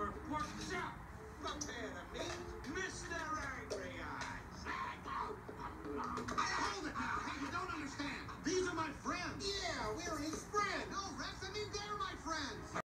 for work.